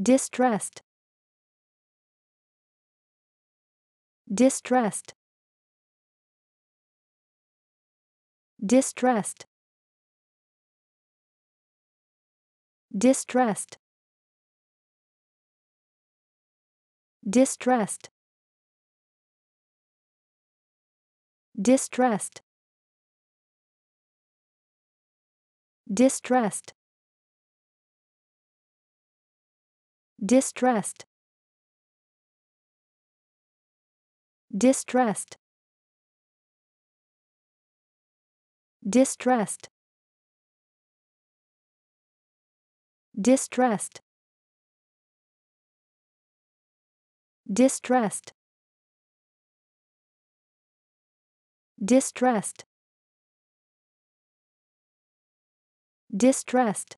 distressed. Distressed. Distressed. Distressed. Distressed. Distressed. Distressed distressed. Distressed. Distressed. Distressed. Distressed. Distressed. Distressed